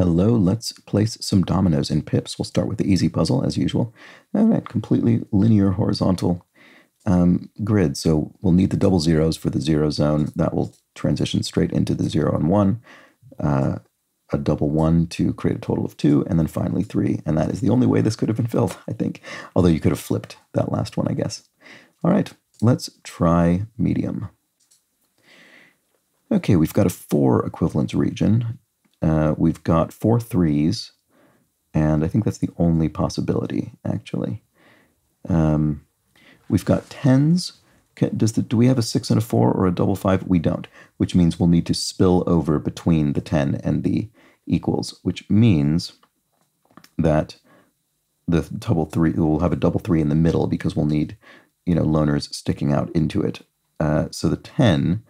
Hello, let's place some dominoes in pips. We'll start with the easy puzzle as usual. All right, completely linear horizontal um, grid. So we'll need the double zeros for the zero zone. That will transition straight into the zero and one. Uh, a double one to create a total of two, and then finally three. And that is the only way this could have been filled, I think. Although you could have flipped that last one, I guess. All right, let's try medium. Okay, we've got a four equivalence region. Uh, we've got four threes, and I think that's the only possibility, actually. Um, we've got tens. Does the, do we have a six and a four or a double five? We don't, which means we'll need to spill over between the 10 and the equals, which means that the double three we'll have a double three in the middle because we'll need you know loners sticking out into it. Uh, so the 10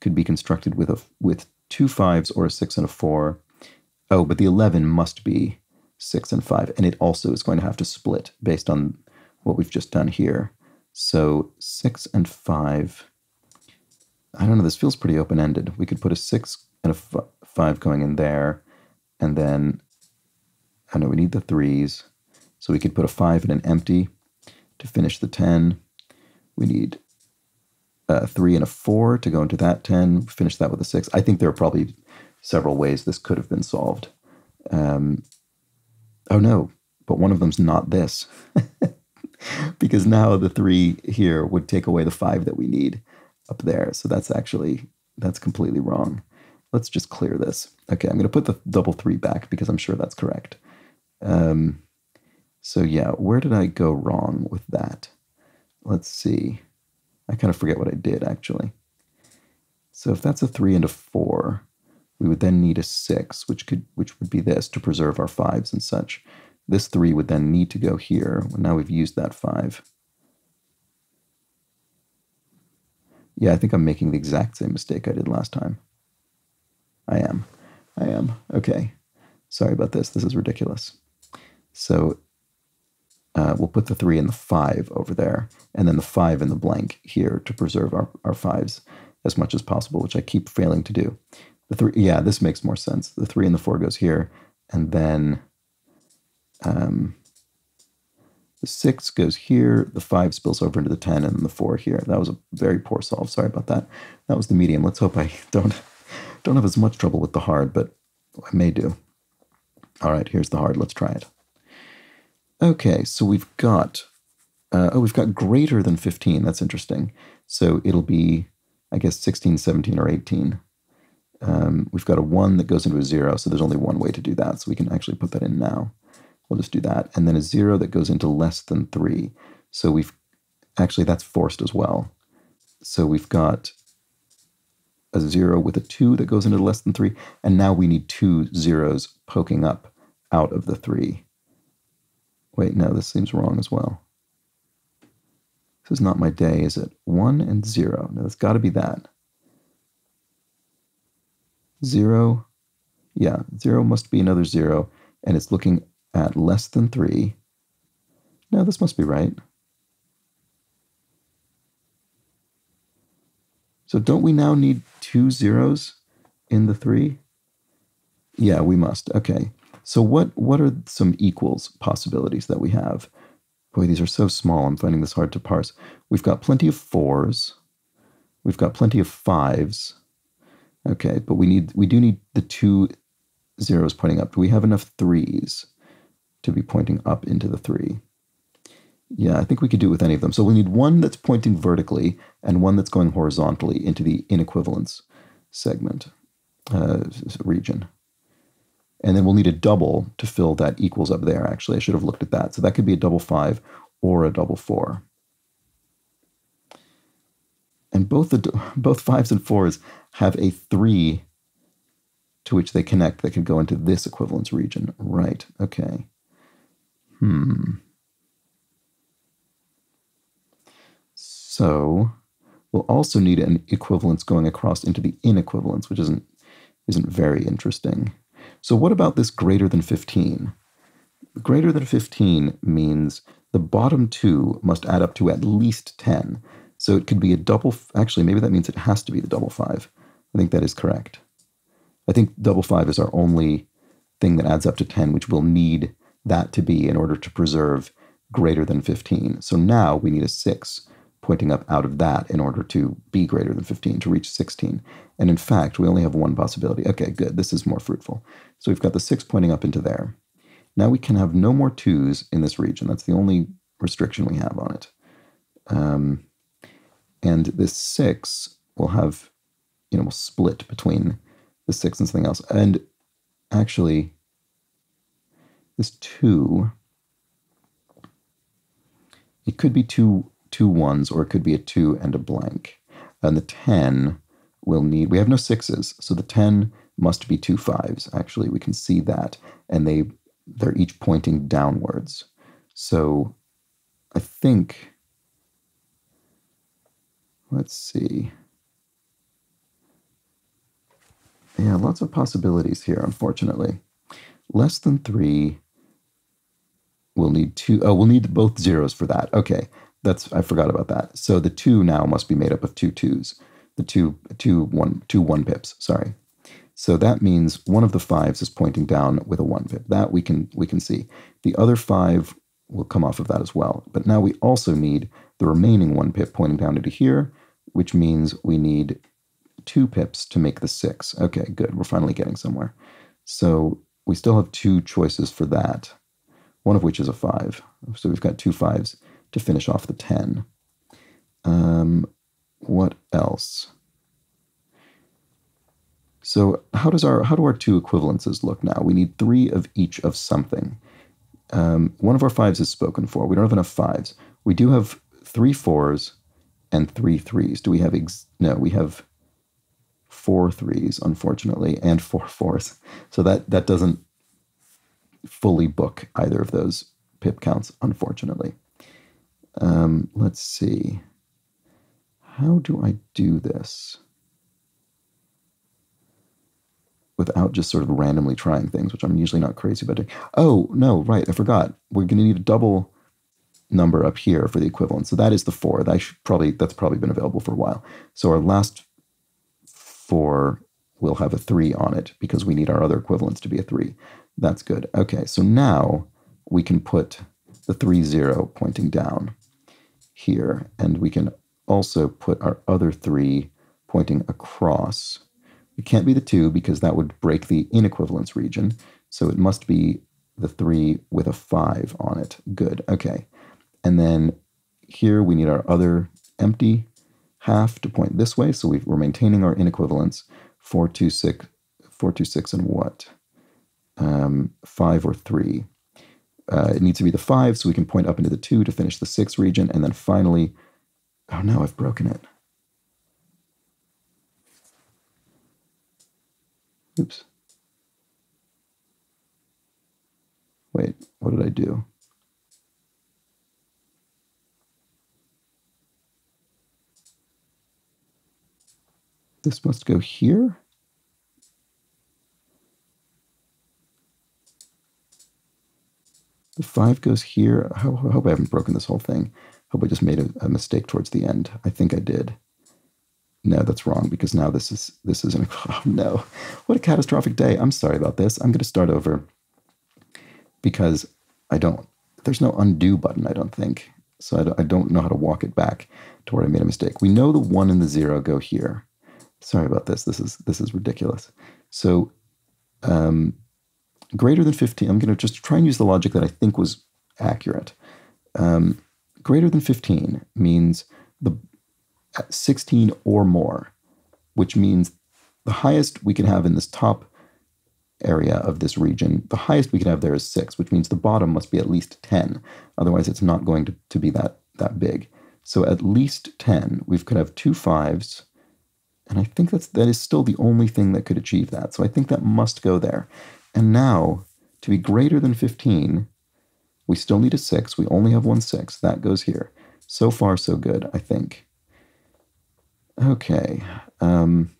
could be constructed with a with two fives or a six and a four. Oh, but the 11 must be six and five, and it also is going to have to split based on what we've just done here. So six and five. I don't know. This feels pretty open ended. We could put a six and a f- five going in there, and then I know we need the threes, so we could put a five and an empty to finish the ten. We need a three and a four to go into that 10, finish that with a six. I think there are probably several ways this could have been solved. Um, oh no, but one of them's not this. because now the three here would take away the five that we need up there. So that's actually, that's completely wrong. Let's just clear this. Okay, I'm going to put the double three back because I'm sure that's correct. Um, so yeah, where did I go wrong with that? Let's see. I kind of forget what I did actually. So if that's a three and a four, we would then need a six, which could which would be this to preserve our fives and such. This three would then need to go here. Well, now we've used that five. Yeah, I think I'm making the exact same mistake I did last time. I am. I am. Okay. Sorry about this. This is ridiculous. So uh, we'll put the three and the five over there, and then the five in the blank here to preserve our, our fives as much as possible, which I keep failing to do. The three, yeah, this makes more sense. The three and the four goes here, and then um, the six goes here, the five spills over into the 10, and the four here. That was a very poor solve. Sorry about that. That was the medium. Let's hope I don't don't have as much trouble with the hard, but I may do. All right, here's the hard. Let's try it. Okay, so we've got, uh, oh, we've got greater than 15. That's interesting. So it'll be, I guess, 16, 17, or 18. Um, we've got a 1 that goes into a 0, so there's only one way to do that. So we can actually put that in now. We'll just do that. And then a 0 that goes into less than 3. So we've, actually, that's forced as well. So we've got a 0 with a 2 that goes into less than 3. And now we need two zeros poking up out of the 3. Wait, no, this seems wrong as well. This is not my day, is it? One and zero. Now, it's got to be that. Zero. Yeah, zero must be another zero, and it's looking at less than three. No, this must be right. So don't we now need two zeros in the three? Yeah, we must. Okay. So what what are some equals possibilities that we have? Boy, these are so small. I'm finding this hard to parse. We've got plenty of fours. We've got plenty of fives. Okay, but we need we do need the two zeros pointing up. Do we have enough threes to be pointing up into the three? Yeah, I think we could do it with any of them. So we need one that's pointing vertically and one that's going horizontally into the inequivalence segment uh, region. And then we'll need a double to fill that equals up there, actually. I should have looked at that. So that could be a double five or a double four. And both the both fives and fours have a three to which they connect that could go into this equivalence region. Right. Okay. Hmm. So we'll also need an equivalence going across into the inequivalence, which isn't isn't very interesting. So, what about this greater than 15? Greater than 15 means the bottom two must add up to at least 10. So, it could be a double, actually, maybe that means it has to be the double five. I think that is correct. I think double five is our only thing that adds up to 10, which we'll need that to be in order to preserve greater than 15. So now we need a 6 pointing up out of that in order to be greater than 15, to reach 16. And in fact, we only have one possibility. Okay, good. This is more fruitful. So we've got the 6 pointing up into there. Now we can have no more 2s in this region. That's the only restriction we have on it. Um, and this 6 will have, you know, will split between the 6 and something else. And actually, this 2, it could be two two ones, or it could be a two and a blank. And the 10 will need, we have no sixes, so the 10 must be two fives. Actually, we can see that. And they, they're each pointing downwards. So I think, let's see. Yeah, lots of possibilities here, unfortunately. Less than three, we'll need two. Oh, we'll need both zeros for that. Okay, that's I forgot about that. So the two now must be made up of two twos. The two two one two one pips. Sorry. So that means one of the fives is pointing down with a one pip. That we can we can see. The other five will come off of that as well. But now we also need the remaining one pip pointing down into here, which means we need two pips to make the six. Okay, good. We're finally getting somewhere. So we still have two choices for that, one of which is a five. So we've got two fives to finish off the 10. Um, what else? So how does our how do our two equivalences look now? We need three of each of something. Um, one of our fives is spoken for. We don't have enough fives. We do have three fours and three threes. Do we have ex- no? We have four threes, unfortunately, and four fours. So that that doesn't fully book either of those pip counts, unfortunately. Um, let's see. How do I do this without just sort of randomly trying things, which I'm usually not crazy about doing? Oh, no, right. I forgot. We're going to need a double number up here for the equivalent. So that is the four. That should probably that's probably been available for a while. So our last four will have a three on it because we need our other equivalents to be a three. That's good. Okay, so now we can put the three zero pointing down here. And we can also put our other three pointing across. It can't be the two because that would break the inequivalence region. So it must be the three with a five on it. Good. Okay. And then here we need our other empty half to point this way. So we are maintaining our inequivalence. 4, 2, 6, 4, 2, 6, and what? Um, 5 or 3. Uh, it needs to be the five, so we can point up into the two to finish the six region. And then finally, oh no, I've broken it. Oops. Wait, what did I do? This must go here. The five goes here. I hope I haven't broken this whole thing. I Hope I just made a, a mistake towards the end. I think I did. No, that's wrong because now this is this is an oh no. What a catastrophic day. I'm sorry about this. I'm going to start over because I don't there's no undo button, I don't think. So I don't, I don't know how to walk it back to where I made a mistake. We know the 1 and the 0 go here. Sorry about this. This is this is ridiculous. So um greater than 15, I'm going to just try and use the logic that I think was accurate. Um, greater than 15 means the 16 or more, which means the highest we can have in this top area of this region, the highest we can have there is 6, which means the bottom must be at least 10. Otherwise, it's not going to, to be that, that big. So at least 10, we could have two fives, and I think that's that is still the only thing that could achieve that. So I think that must go there. And now, to be greater than 15, we still need a 6. We only have one 6. That goes here. So far, so good, I think. Okay. Um,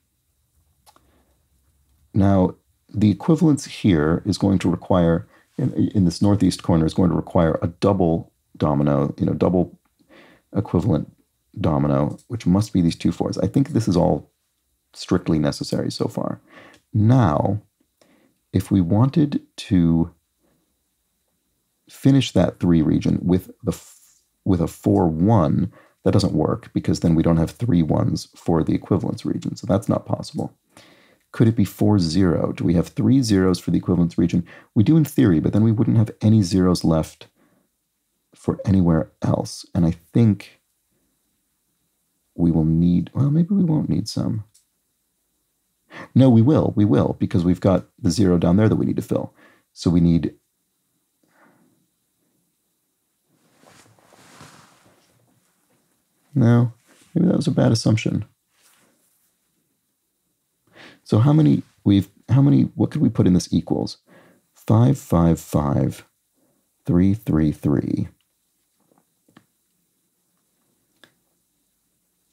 now, the equivalence here is going to require, in, in this northeast corner, is going to require a double domino, you know, double equivalent domino, which must be these two fours. I think this is all strictly necessary so far. Now, if we wanted to finish that three region with the with a four one, that doesn't work because then we don't have three ones for the equivalence region. So that's not possible. Could it be four zero? Do we have three zeros for the equivalence region? We do in theory, but then we wouldn't have any zeros left for anywhere else. And I think we will need, well, maybe we won't need some. No, we will. We will, because we've got the zero down there that we need to fill. So we need No, maybe that was a bad assumption. So how many we've how many what could we put in this equals? Five five five three three three.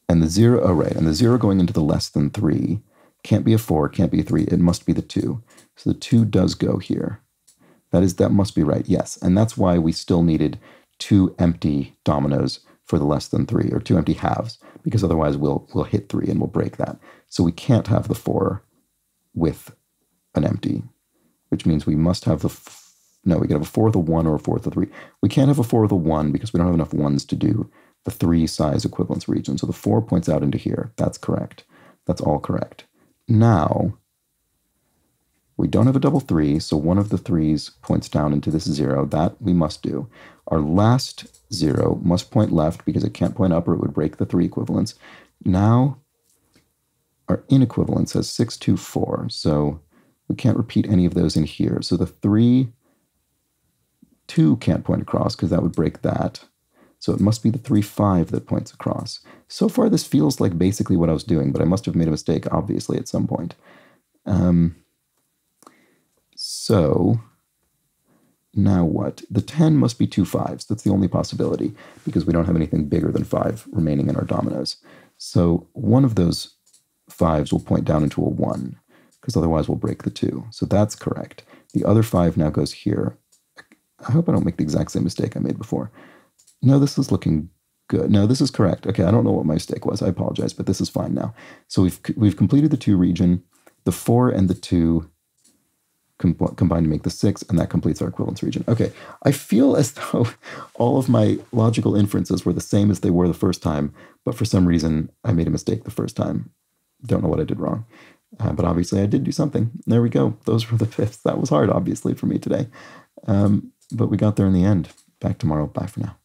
And the zero, oh right, and the zero going into the less than three can't be a four, can't be a three, it must be the two. So the two does go here. That is that must be right, yes. And that's why we still needed two empty dominoes for the less than three or two empty halves because otherwise we'll we'll hit three and we'll break that. So we can't have the four with an empty, which means we must have the f- no, we can have a four with a one or a four with a three. We can't have a four with a one because we don't have enough ones to do the three size equivalence region. So the four points out into here. That's correct. That's all correct. Now we don't have a double three, so one of the threes points down into this zero. That we must do. Our last zero must point left because it can't point up or it would break the three equivalence. Now our inequivalence has 6, 2, 4, so we can't repeat any of those in here. So the 3, 2 can't point across because that would break that. So it must be the 3, 5 that points across. So far this feels like basically what I was doing, but I must have made a mistake, obviously, at some point. Um, so now what? The 10 must be two fives. That's the only possibility because we don't have anything bigger than five remaining in our dominoes. So one of those fives will point down into a one because otherwise we'll break the two. So that's correct. The other five now goes here. I hope I don't make the exact same mistake I made before. No, this is looking good. No, this is correct. Okay, I don't know what my mistake was. I apologize, but this is fine now. So we've we've completed the two region. The four and the two com- combine to make the six, and that completes our equivalence region. Okay, I feel as though all of my logical inferences were the same as they were the first time, but for some reason I made a mistake the first time. Don't know what I did wrong. Uh, but obviously I did do something. There we go. Those were the fifths. That was hard, obviously, for me today. Um, but we got there in the end. Back tomorrow. Bye for now.